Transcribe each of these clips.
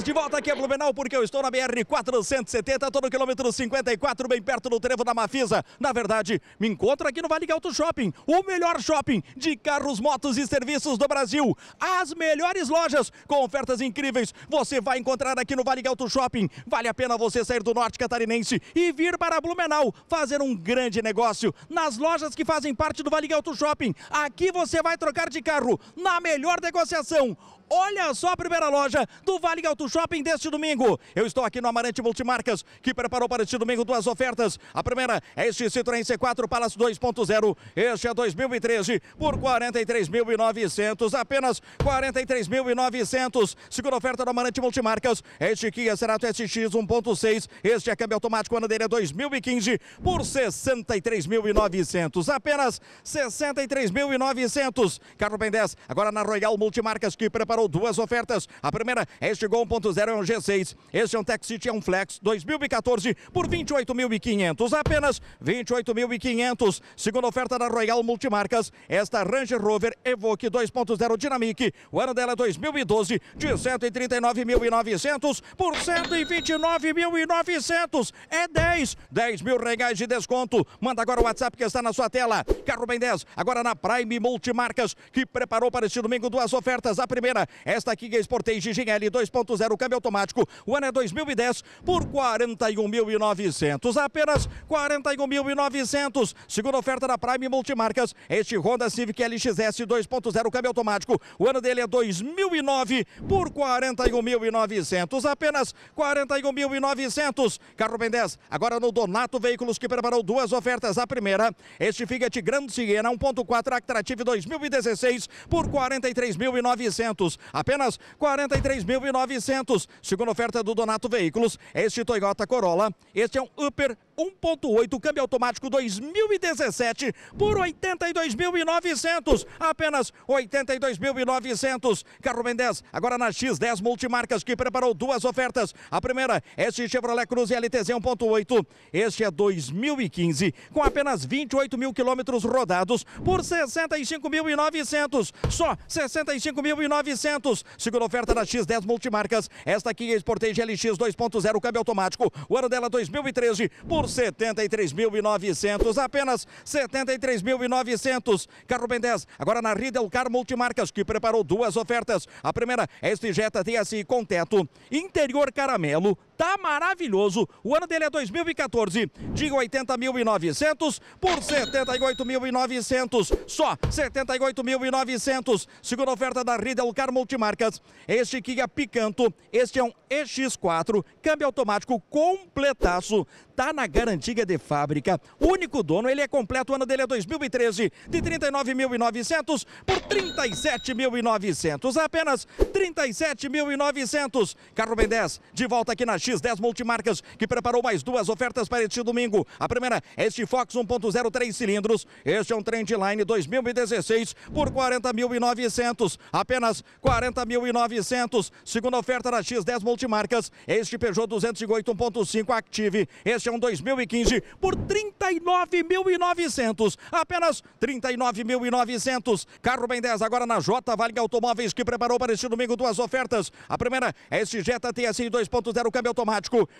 10 de volta aqui a Blumenau, porque eu estou na BR 470, todo quilômetro 54, bem perto do trevo da Mafisa. Na verdade, me encontro aqui no Vale Alto Shopping, o melhor shopping de carros, motos e serviços do Brasil. As melhores lojas com ofertas incríveis. Você vai encontrar aqui no Vale Alto Shopping. Vale a pena você sair do norte catarinense e vir para Blumenau fazer um grande negócio nas lojas que fazem parte do Vale Alto Shopping. Aqui você vai trocar de carro na melhor negociação. Olha só a primeira loja do Vale Auto Shopping deste domingo. Eu estou aqui no Amarante Multimarcas, que preparou para este domingo duas ofertas. A primeira é este Citroën C4 Palace 2.0. Este é 2013 por 43.900, apenas 43.900. Segunda oferta do Amarante Multimarcas, este Kia Cerato SX 1.6. Este é câmbio automático, ano dele é 2015 por 63.900, apenas 63.900. Carro Ben 10, agora na Royal Multimarcas, que preparou preparou duas ofertas. A primeira, este Gol 1.0 é um G6. Este é um Tech City, é um Flex 2014 por 28.500. Apenas 28.500. Segunda oferta da Royal Multimarcas. Esta Range Rover Evoque 2.0 Dynamic. O ano dela é 2012 de 139.900 por 129.900. É 10. 10 mil reais de desconto. Manda agora o WhatsApp que está na sua tela. Carro Ben 10, agora na Prime Multimarcas, que preparou para este domingo duas ofertas. A primeira, esta aqui é Sportage GL 2.0 câmbio automático. O ano é 2010 por 41.900. Apenas 41.900. Segunda oferta da Prime Multimarcas. Este Honda Civic LXS 2.0 câmbio automático. O ano dele é 2009 por 41.900. Apenas 41.900. Carro Ben 10. Agora no Donato Veículos que preparou duas ofertas. A primeira, este Fiat Grand Siena 1.4 Actrative 2016 por 43.900 apenas 43.900. Segunda oferta do Donato Veículos, este Toyota Corolla, este é um Upper 1.8 câmbio automático 2017 por 82.900, apenas 82.900. Carro Ben 10, agora na X10 Multimarcas que preparou duas ofertas. A primeira, este Chevrolet Cruze LTZ 1.8, este é 2015 com apenas 28 mil quilômetros rodados por 65.900, só 65.900. Segunda oferta da X10 Multimarcas, esta aqui é Sportage LX 2.0 câmbio automático, o ano dela 2013 por 73.900, apenas 73.900. Carro Ben 10, agora na Riedel Car Multimarcas, que preparou duas ofertas. A primeira é este Jetta TSI com teto, interior caramelo, tá maravilhoso. O ano dele é 2014, de 80.900 por 78.900, só 78.900. Segunda oferta da Riedel Car Multimarcas, este Kia Picanto, este é um EX4, câmbio automático completaço, tá na garantia de fábrica. Único dono, ele é completo, o ano dele é 2013, de 39.900 por 37.900, apenas 37.900. Carro Ben 10, de volta aqui na X10 Multimarcas, que preparou mais duas ofertas para este domingo. A primeira é este Fox 1.0 3 cilindros, este é um Trendline 2016 por 40.900, apenas 40.900. Segunda oferta da X10 Multimarcas, este Peugeot 208 1.5 Active, este é um 2015 por 39.900, apenas 39.900. Carro Ben 10 agora na J Vale Automóveis que preparou para este domingo duas ofertas. A primeira é este Jetta TSI 2.0 câmbio.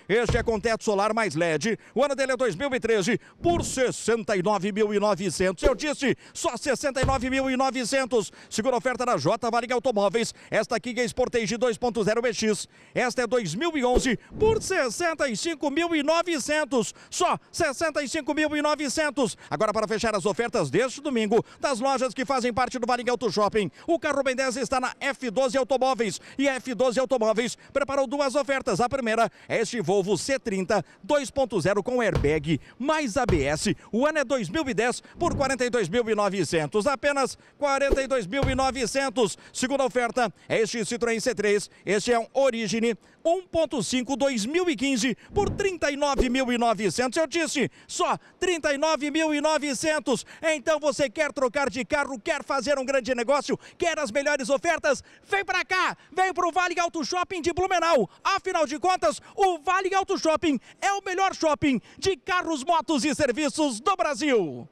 Este é com teto solar mais LED. O ano dele é 2013 por 69.900. Eu disse só 69.900. Segunda oferta da J Vale Automóveis. Esta aqui é Sportage 2.0 BX. Esta é 2011 por 65.900. Só 65.900. Agora para fechar as ofertas deste domingo das lojas que fazem parte do Vale Auto Shopping. O carro Ben 10 está na F12 Automóveis e a F12 Automóveis preparou duas ofertas. A primeira é este Volvo C30 2.0 com airbag mais ABS. O ano é 2010 por 42.900. Apenas 42.900. Segunda oferta é este Citroën C3. Este é um Origine 1.5 2015 por 39.900. Eu disse, só 39.900. Então você quer trocar de carro, quer fazer um grande negócio, quer as melhores ofertas? Vem para cá, vem para o Vale Auto Shopping de Blumenau. Afinal de contas, o Vale Auto Shopping é o melhor shopping de carros, motos e serviços do Brasil.